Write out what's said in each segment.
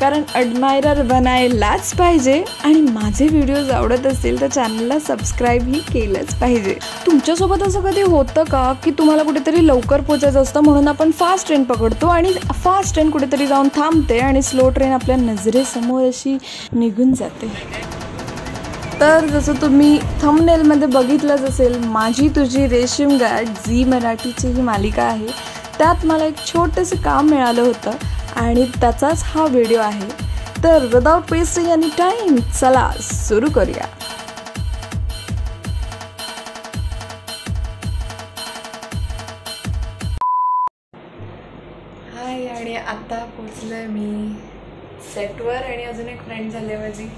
कारण अडमायरर बनायलाच पाहिजे आणि माझे व्हिडिओज आवडत असतील तर चॅनलला सबस्क्राईबही केलंच पाहिजे. तुमच्यासोबत असं कधी होतं का की तुम्हाला कुठेतरी लवकर पोचायचं असतं म्हणून आपण फास्ट ट्रेन पकडतो आणि फास्ट ट्रेन कुठेतरी जाऊन थांबते आणि स्लो ट्रेन आपल्या नजरेसमोर अशी निघून जाते. तर जसं तुम्ही थंबनेलमध्ये बघितलंच असेल माझी तुझी रेशीम गाठ झी मराठीची ही मालिका आहे. त्यात मला एक छोटंसं काम मिळालं होतं. आणि त्याचाच हा व्हिडिओ आहे. तर विदाउट पेस्टिंग एनी टाईम चला सुरू करूया. हाय आणि आता पोचलोय मी सेटवर आणि अजून एक फ्रेंड झाली आहे माझी.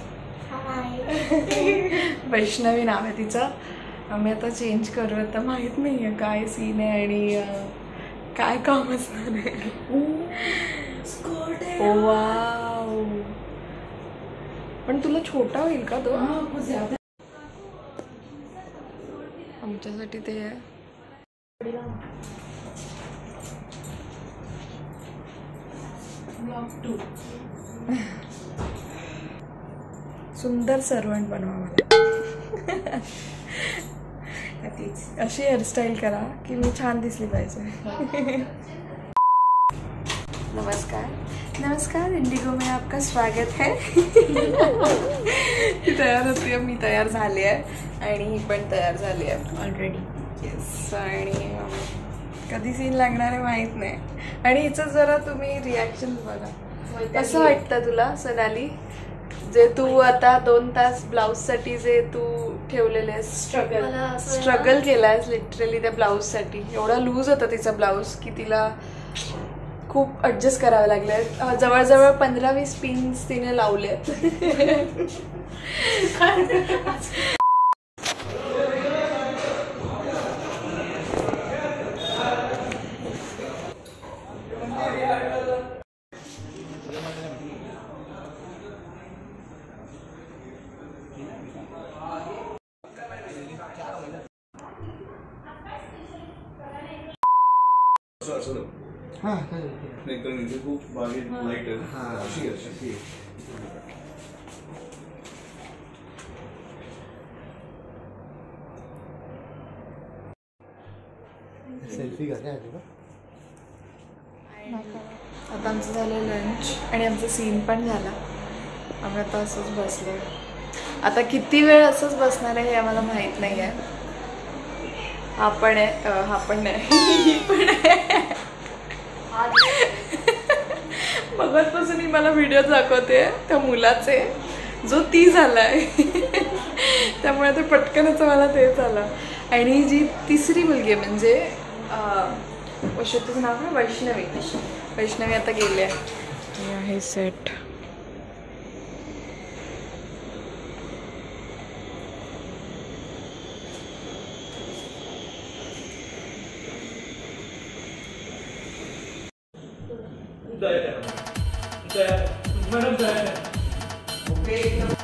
वैष्णवी नाव आहे तिचं. आम्ही आता चेंज करू आता माहीत नाही आहे काय सीन आहे आणि काय काम असणार आहे. वाव पण तुला छोटा होईल का तो? आमच्यासाठी ते सुंदर सर्वंट बनवा मला. अशी हेअरस्टाईल करा की मी छान दिसली पाहिजे. नमस्कार. नमस्कार इंडिगो में आपका स्वागत है. तयार होती मी तयार झाली आहे आणि ही पण तयार झाली आहे. ऑलरेडी येस आणि कधी सीन लागणार आहे माहीत नाही. आणि हिचं जरा तुम्ही रिॲक्शन बघा. कसं वाटतं तुला सोनाली? जे तू आता दोन तास ब्लाऊजसाठी जे तू ठेवलेले स्ट्रगल स्ट्रगल केलायस लिटरली त्या ब्लाऊजसाठी. एवढा लूज होता तिचा ब्लाऊज की तिला खूप ॲडजस्ट करावे लागले जवळजवळ पंधरा वीस पिन्स तिने लावले असं असं नाही कारण इथे खूप बारीक लाइट आहे. ना. अशी अशी. सेल्फी घ्या आता आमचं झालं लंच आणि आमचा सीन पण झाला. आम्ही आता असंच बसलो आता किती वेळ असंच बसणार आहे हे आम्हाला माहीत नाही आहे हा पण आहे हा पण नाही ही पण आहे. मगाचपासून मी मला व्हिडिओ दाखवते त्या मुलाचे जो ती झालाय. त्यामुळे ते पटकनच मला ते झालं. आणि जी तिसरी मुलगी आहे म्हणजे अं, नाव आहे वैष्णवी. वैष्णवी आता गेली आहे. सेट आहे सेट पॅकअप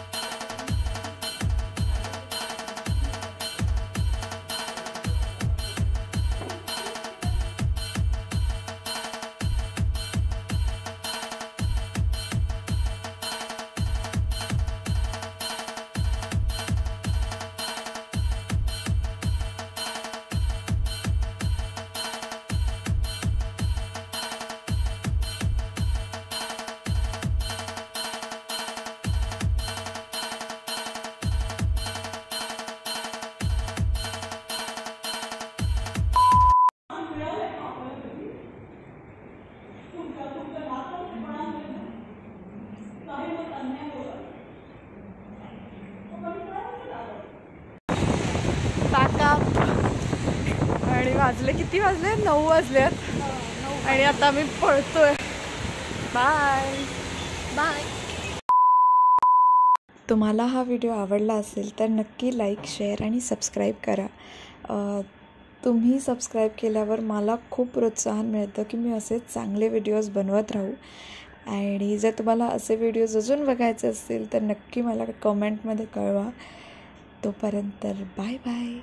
वाजले किती वाजले? नऊ वाजलेत. आणि आता आम्ही पळतोय. बाय बाय तुम्हाला हा व्हिडिओ आवडला असेल तर नक्की लाईक शेअर आणि सबस्क्राईब करा. तुम्ही सबस्क्राईब केल्यावर मला खूप प्रोत्साहन मिळतं की मी असेच चांगले व्हिडिओज बनवत राहू. आणि जर तुम्हाला असे व्हिडिओज अजून बघायचे असतील तर नक्की मला कमेंटमध्ये कळवा. तोपर्यंत बाय बाय